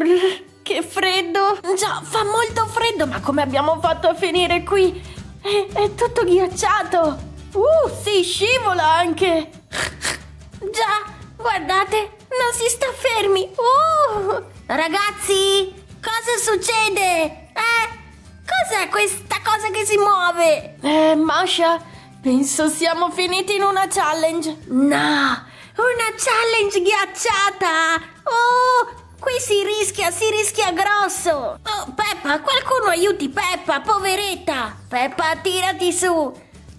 Che freddo! Già, fa molto freddo, ma come abbiamo fatto a finire qui? È, è tutto ghiacciato! Uh, si scivola anche! Già, guardate, non si sta fermi! Uh! Ragazzi, cosa succede? Eh? Cos'è questa cosa che si muove? Eh, Masha, penso siamo finiti in una challenge. No, una challenge ghiacciata! Oh, Qui si rischia, si rischia grosso! Oh, Peppa, qualcuno aiuti Peppa, poveretta! Peppa, tirati su!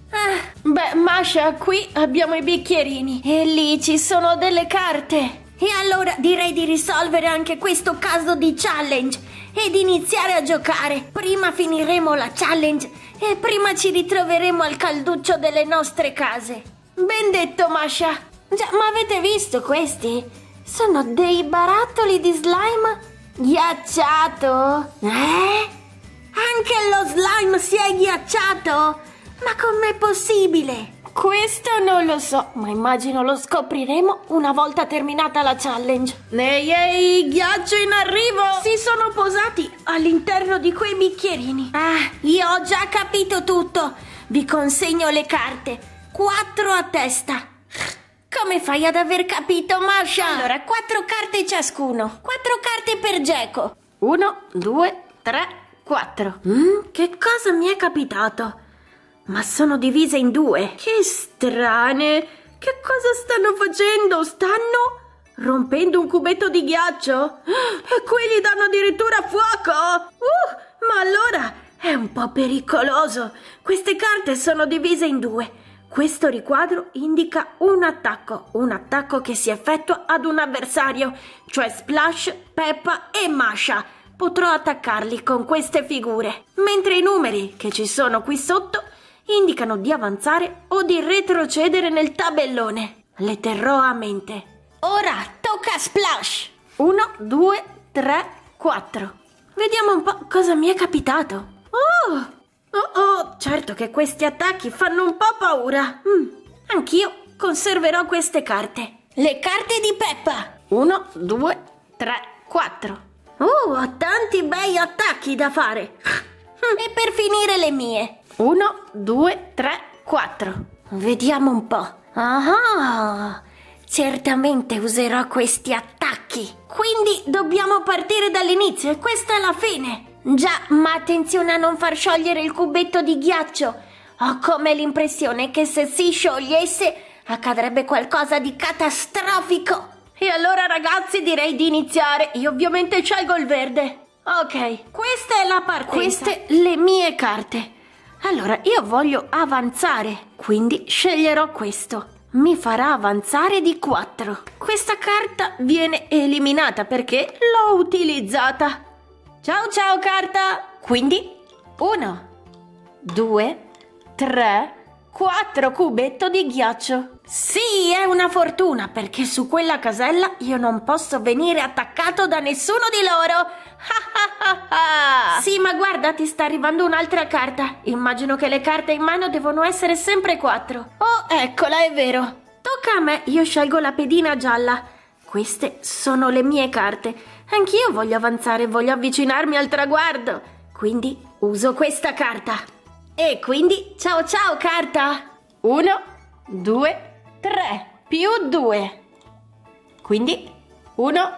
Ah, beh, Masha, qui abbiamo i bicchierini e lì ci sono delle carte. E allora direi di risolvere anche questo caso di challenge ed iniziare a giocare. Prima finiremo la challenge e prima ci ritroveremo al calduccio delle nostre case. Ben detto, Masha. Già, ma avete visto questi? Sono dei barattoli di slime ghiacciato? Eh? Anche lo slime si è ghiacciato? Ma com'è possibile? Questo non lo so, ma immagino lo scopriremo una volta terminata la challenge. Ehi ehi, ghiaccio in arrivo! Si sono posati all'interno di quei bicchierini. Ah, io ho già capito tutto. Vi consegno le carte. Quattro a testa. Come fai ad aver capito, Masha? Allora, quattro carte ciascuno. Quattro carte per Geco. Uno, due, tre, quattro. Mm, che cosa mi è capitato? Ma sono divise in due. Che strane. Che cosa stanno facendo? Stanno rompendo un cubetto di ghiaccio? E qui gli danno addirittura fuoco? Uh, ma allora è un po' pericoloso. Queste carte sono divise in due. Questo riquadro indica un attacco, un attacco che si effettua ad un avversario, cioè Splash, Peppa e Masha. Potrò attaccarli con queste figure, mentre i numeri che ci sono qui sotto indicano di avanzare o di retrocedere nel tabellone. Le terrò a mente. Ora tocca a Splash! 1, 2, 3, 4. Vediamo un po' cosa mi è capitato. Oh! Oh oh, certo che questi attacchi fanno un po' paura. Mm. Anch'io conserverò queste carte. Le carte di Peppa. Uno, due, tre, quattro. Oh, ho tanti bei attacchi da fare. e per finire le mie. Uno, due, tre, quattro. Vediamo un po'. Ah, certamente userò questi attacchi. Quindi dobbiamo partire dall'inizio e questa è la fine. Già, ma attenzione a non far sciogliere il cubetto di ghiaccio. Ho come l'impressione che se si sciogliesse accadrebbe qualcosa di catastrofico. E allora ragazzi direi di iniziare. Io ovviamente scelgo il verde. Ok, questa è la partenza. Queste le mie carte. Allora, io voglio avanzare, quindi sceglierò questo. Mi farà avanzare di 4. Questa carta viene eliminata perché l'ho utilizzata. Ciao ciao carta! Quindi uno, due, tre, quattro cubetto di ghiaccio. Sì, è una fortuna perché su quella casella io non posso venire attaccato da nessuno di loro. sì, ma guarda, ti sta arrivando un'altra carta. Immagino che le carte in mano devono essere sempre quattro. Oh, eccola, è vero. Tocca a me, io scelgo la pedina gialla. Queste sono le mie carte. Anch'io voglio avanzare, voglio avvicinarmi al traguardo. Quindi uso questa carta. E quindi ciao ciao carta. Uno, due, tre. Più due. Quindi uno,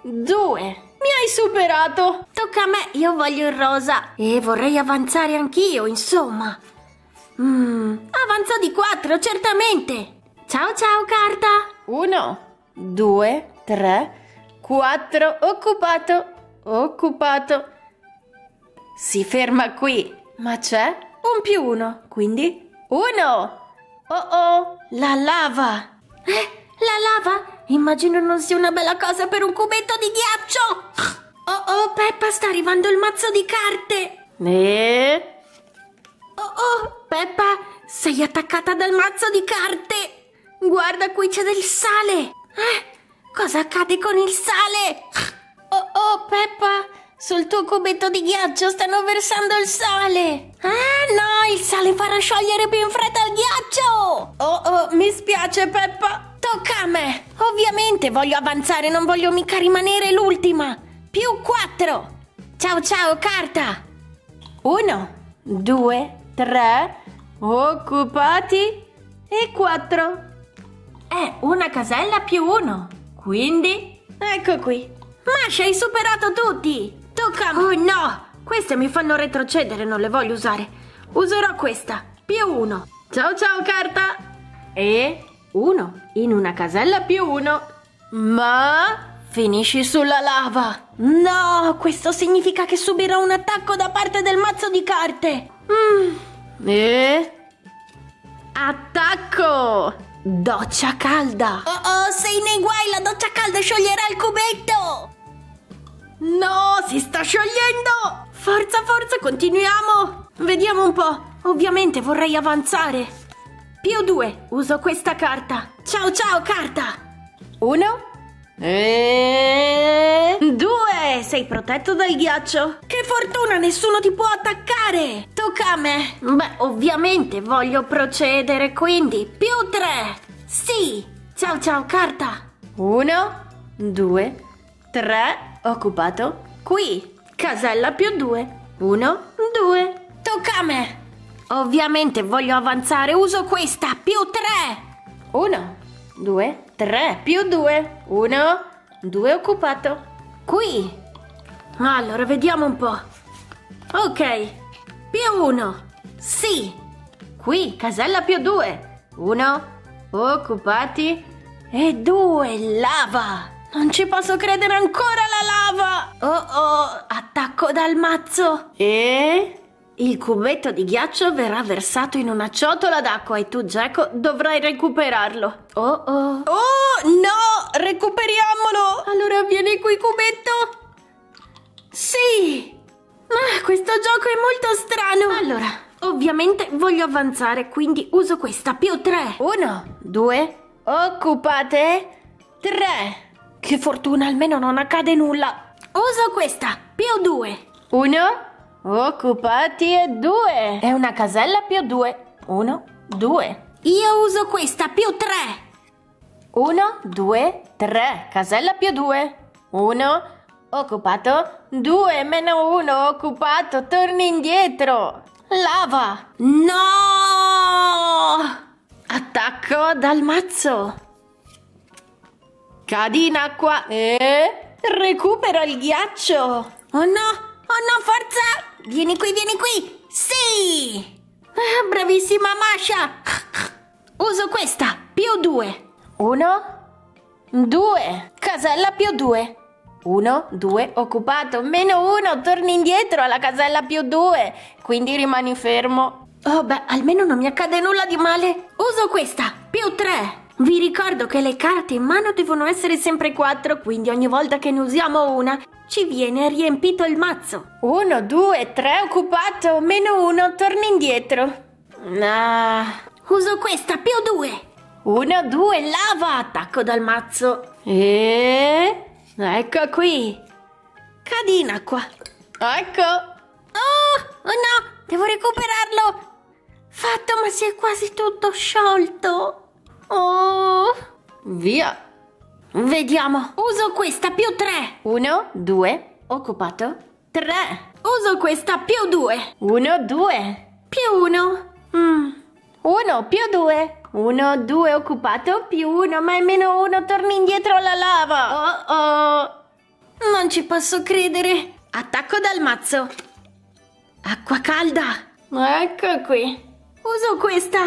due. Mi hai superato. Tocca a me, io voglio il rosa. E vorrei avanzare anch'io, insomma. Mmm, avanzo di quattro, certamente. Ciao ciao carta. Uno, due, tre, 4 occupato, occupato. Si ferma qui, ma c'è un più uno, quindi uno. Oh oh, la lava. Eh, la lava? Immagino non sia una bella cosa per un cubetto di ghiaccio. Oh oh, Peppa, sta arrivando il mazzo di carte. E... Oh oh, Peppa, sei attaccata dal mazzo di carte. Guarda, qui c'è del sale. Eh, Cosa accade con il sale? Oh oh, Peppa, sul tuo cubetto di ghiaccio stanno versando il sale. Ah no, il sale farà sciogliere più in fretta il ghiaccio. Oh oh, mi spiace, Peppa. Tocca a me. Ovviamente voglio avanzare, non voglio mica rimanere l'ultima. più 4. Ciao ciao carta. 1, 2, 3, occupati e 4. È una casella più 1. Quindi, ecco qui. Masha, hai superato tutti. Tocca a me. Oh no, queste mi fanno retrocedere, non le voglio usare. Userò questa, più 1. Ciao ciao carta. E 1 in una casella più 1. Ma Finisci sulla lava! No, questo significa che subirò un attacco da parte del mazzo di carte! Mm. E... Attacco! Doccia calda! Oh oh, sei nei guai! La doccia calda scioglierà il cubetto! No, si sta sciogliendo! Forza, forza, continuiamo! Vediamo un po'. Ovviamente vorrei avanzare. Più due, uso questa carta. Ciao, ciao, carta! Uno, e... Sei protetto dal ghiaccio? Che fortuna, nessuno ti può attaccare! Tocca a me! Beh, ovviamente voglio procedere, quindi più tre! Sì! Ciao ciao, carta! Uno, due, tre, occupato. Qui, casella più due. Uno, due. Tocca a me! Ovviamente voglio avanzare, uso questa, più tre! Uno, due, tre, più due, uno, due occupato. Qui. Allora, vediamo un po'. Ok, più uno, sì. Qui, casella più due, uno, occupati e due, lava. Non ci posso credere ancora la lava! Oh oh, attacco dal mazzo! E il cubetto di ghiaccio verrà versato in una ciotola d'acqua e tu, Geco, dovrai recuperarlo. Oh oh. Oh no! Recuperiamolo! Allora vieni qui, cubetto! Sì! Ah, questo gioco è molto strano! Allora, ovviamente voglio avanzare, quindi uso questa. Più tre. Uno, due, occupate. Tre. Che fortuna, almeno non accade nulla. Uso questa. Più due. Uno, Occupati e due. È una casella più due. Uno, due. Io uso questa più tre. Uno, due, tre. Casella più due. Uno, occupato. Due, meno uno, occupato. Torni indietro. Lava. No! Attacco dal mazzo. Cadi in acqua e recupera il ghiaccio. Oh no! Oh no, forza! Vieni qui, vieni qui! Sì! Ah, bravissima Masha! Uso questa, più due. Uno, due. Casella più due. Uno, due, occupato. Meno uno, torni indietro alla casella più due. Quindi rimani fermo. Oh, beh, almeno non mi accade nulla di male. Uso questa, più tre. Vi ricordo che le carte in mano devono essere sempre quattro, quindi ogni volta che ne usiamo una ci viene riempito il mazzo. Uno, due, tre, occupato, meno uno, torni indietro. Ah, uso questa, più due. Uno, due, lava, attacco dal mazzo. E... Ecco qui. Cadi in acqua. Ecco. Oh, oh no, devo recuperarlo. Fatto, ma si è quasi tutto sciolto. Oh! Via! Vediamo. Uso questa più 3. 1, 2, occupato. 3. Uso questa più 2. 1, 2. Più 1. 1 più 2. 1, 2 occupato più 1, ma è meno 1, torni indietro alla lava. Oh oh. Non ci posso credere. Attacco dal mazzo. Acqua calda. Ecco qui. Uso questa.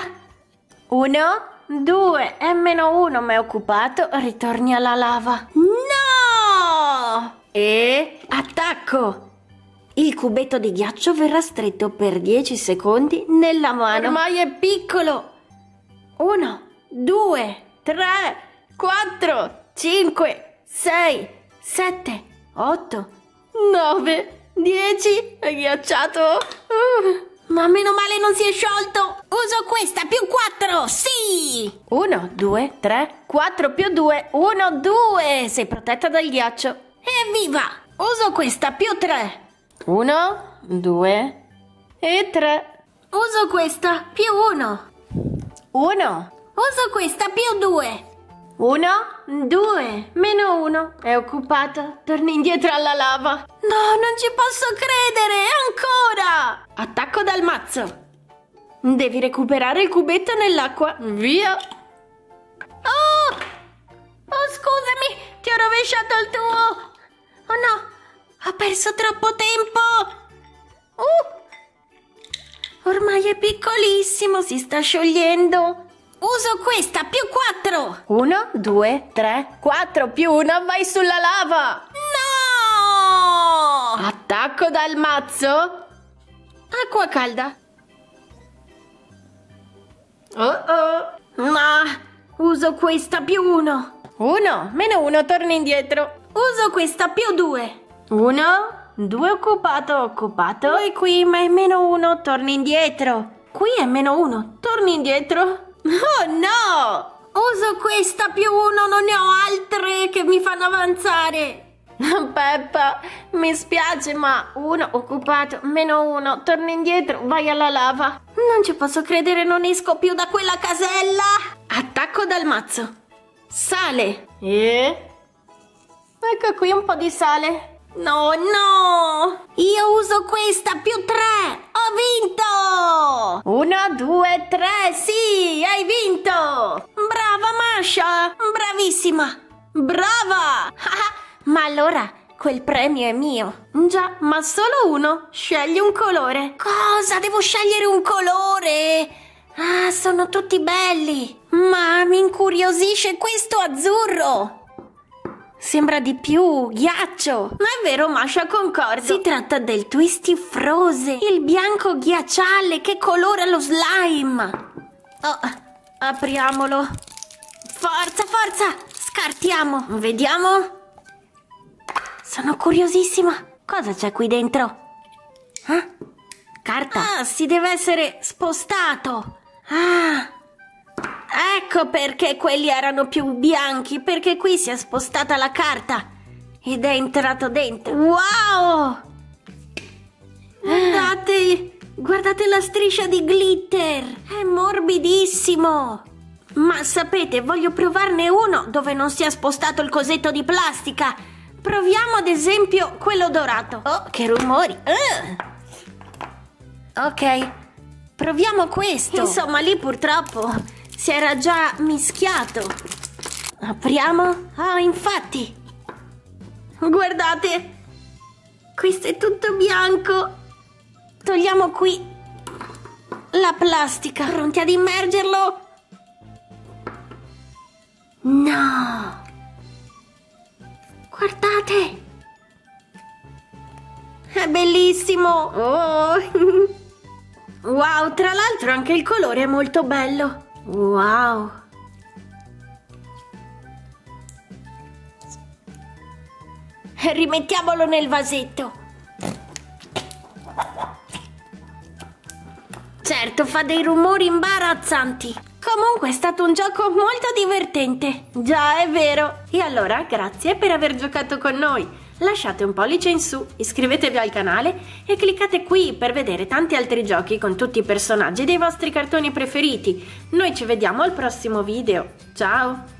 1, 2 e meno 1 ma è occupato, ritorni alla lava. No! E attacco! Il cubetto di ghiaccio verrà stretto per 10 secondi nella mano. Ormai è piccolo! 1, 2, 3, 4, 5, 6, 7, 8, 9, 10. È ghiacciato! Uh. Ma meno male non si è sciolto! Uso questa, più 4, sì! 1, 2, 3, 4 più 2, 1, 2! Sei protetta dal ghiaccio. Evviva! Uso questa, più 3. 1, 2 e 3. Uso questa, più 1. 1. Uso questa, più 2. Uno, due, meno uno. È occupato. Torni indietro alla lava. No, non ci posso credere! Ancora! Attacco dal mazzo. Devi recuperare il cubetto nell'acqua. Via! Oh! Oh, scusami! Ti ho rovesciato il tuo! Oh no! Ho perso troppo tempo! Uh! Ormai è piccolissimo, si sta sciogliendo. Uso questa, più 4! 1, 2, 3, 4 più 1, vai sulla lava! No! Attacco dal mazzo. Acqua calda. Oh oh! Ma uso questa più 1. 1, meno 1, torna indietro. Uso questa più 2. 1, 2 occupato, occupato. E qui, ma è meno 1, torni indietro. Qui è meno 1, torni indietro. Oh no! Uso questa più uno, non ne ho altre che mi fanno avanzare. Peppa, mi spiace, ma uno occupato, meno uno, torna indietro, vai alla lava. Non ci posso credere, non esco più da quella casella. Attacco dal mazzo. Sale. E? Ecco qui un po' di sale. No, no! Io uso questa più tre! Ho vinto! Uno, due, tre, sì! Hai vinto! Brava Masha! Bravissima! Brava! ma allora quel premio è mio. Già, ma solo uno. Scegli un colore. Cosa? Devo scegliere un colore? Ah, sono tutti belli. Ma mi incuriosisce questo azzurro. Sembra di più ghiaccio. Ma è vero, Masha, concordo. Si tratta del Twisty Froze, il bianco ghiacciale che colora lo slime. Oh, apriamolo. Forza, forza! Scartiamo. Vediamo. Sono curiosissima. Cosa c'è qui dentro? Eh? Carta. Ah, si deve essere spostato. Ah, Ecco perché quelli erano più bianchi, perché qui si è spostata la carta ed è entrato dentro. Wow! Guardate, guardate la striscia di glitter, è morbidissimo. Ma sapete, voglio provarne uno dove non sia spostato il cosetto di plastica. Proviamo ad esempio quello dorato. Oh, che rumori! Uh. Ok, proviamo questo. Insomma, lì purtroppo si era già mischiato. Apriamo? Ah, infatti. Guardate. Questo è tutto bianco. Togliamo qui la plastica. Pronti ad immergerlo? No. Guardate. È bellissimo. Oh. wow, tra l'altro anche il colore è molto bello. Wow! Rimettiamolo nel vasetto. Certo, fa dei rumori imbarazzanti. Comunque è stato un gioco molto divertente. Già, è vero. E allora, grazie per aver giocato con noi lasciate un pollice in su, iscrivetevi al canale e cliccate qui per vedere tanti altri giochi con tutti i personaggi dei vostri cartoni preferiti. Noi ci vediamo al prossimo video. Ciao!